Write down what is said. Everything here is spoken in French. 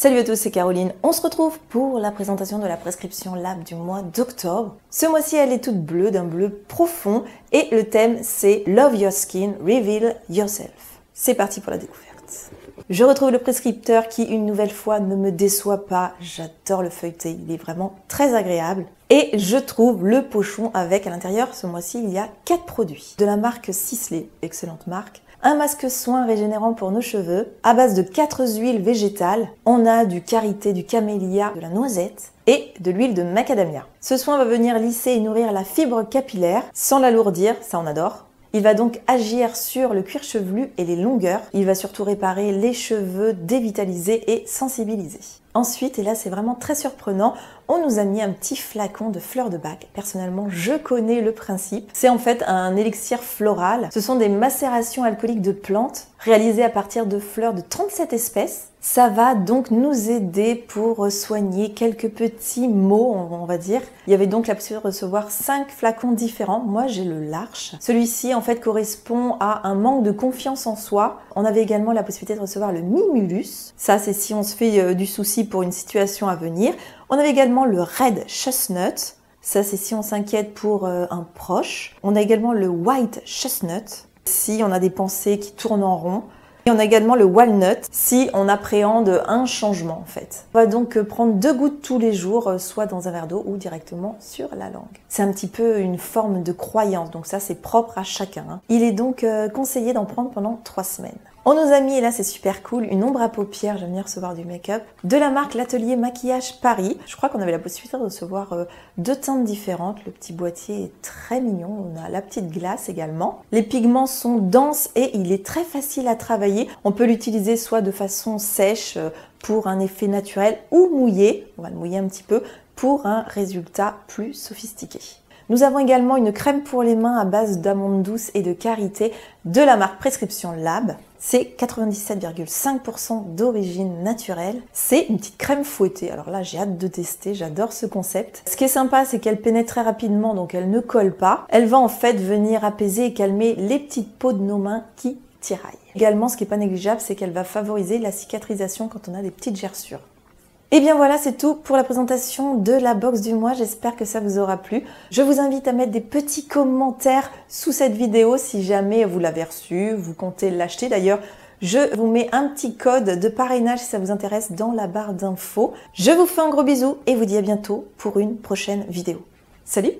Salut à tous, c'est Caroline. On se retrouve pour la présentation de la prescription Lab du mois d'octobre. Ce mois-ci, elle est toute bleue, d'un bleu profond, et le thème c'est Love Your Skin, Reveal Yourself. C'est parti pour la découverte. Je retrouve le prescripteur qui, une nouvelle fois, ne me déçoit pas. J'adore le feuilleté, il est vraiment très agréable. Et je trouve le pochon avec à l'intérieur, ce mois-ci, il y a 4 produits. De la marque Sisley, excellente marque un masque soin régénérant pour nos cheveux à base de 4 huiles végétales. On a du karité, du camélia, de la noisette et de l'huile de macadamia. Ce soin va venir lisser et nourrir la fibre capillaire sans l'alourdir, ça on adore. Il va donc agir sur le cuir chevelu et les longueurs. Il va surtout réparer les cheveux dévitalisés et sensibilisés. Ensuite, et là c'est vraiment très surprenant, on nous a mis un petit flacon de fleurs de bac. Personnellement, je connais le principe. C'est en fait un élixir floral. Ce sont des macérations alcooliques de plantes réalisées à partir de fleurs de 37 espèces. Ça va donc nous aider pour soigner quelques petits maux, on va dire. Il y avait donc la possibilité de recevoir 5 flacons différents. Moi, j'ai le large. Celui-ci, en fait, correspond à un manque de confiance en soi. On avait également la possibilité de recevoir le Mimulus. Ça, c'est si on se fait euh, du souci pour une situation à venir. On avait également le Red Chestnut. Ça, c'est si on s'inquiète pour euh, un proche. On a également le White Chestnut. Si on a des pensées qui tournent en rond. Et on a également le walnut si on appréhende un changement en fait. On va donc euh, prendre deux gouttes tous les jours, euh, soit dans un verre d'eau ou directement sur la langue. C'est un petit peu une forme de croyance, donc ça c'est propre à chacun. Hein. Il est donc conseillé d'en prendre pendant trois semaines. On nous a mis, et là c'est super cool, une ombre à paupières, j'aime bien recevoir du make-up, de la marque L'Atelier Maquillage Paris. Je crois qu'on avait la possibilité de recevoir euh, deux teintes différentes. Le petit boîtier est très mignon, on a la petite glace également. Les pigments sont denses et il est très facile à travailler. On peut l'utiliser soit de façon sèche euh, pour un effet naturel ou mouillé, on va le mouiller un petit peu, pour un résultat plus sophistiqué. Nous avons également une crème pour les mains à base d'amandes douces et de karité de la marque Prescription Lab. C'est 97,5% d'origine naturelle. C'est une petite crème fouettée. Alors là, j'ai hâte de tester. J'adore ce concept. Ce qui est sympa, c'est qu'elle pénètre très rapidement, donc elle ne colle pas. Elle va en fait venir apaiser et calmer les petites peaux de nos mains qui tiraillent. Également, ce qui n'est pas négligeable, c'est qu'elle va favoriser la cicatrisation quand on a des petites gerçures. Et bien voilà, c'est tout pour la présentation de la box du mois. J'espère que ça vous aura plu. Je vous invite à mettre des petits commentaires sous cette vidéo si jamais vous l'avez reçu, vous comptez l'acheter. D'ailleurs, je vous mets un petit code de parrainage si ça vous intéresse dans la barre d'infos. Je vous fais un gros bisou et vous dis à bientôt pour une prochaine vidéo. Salut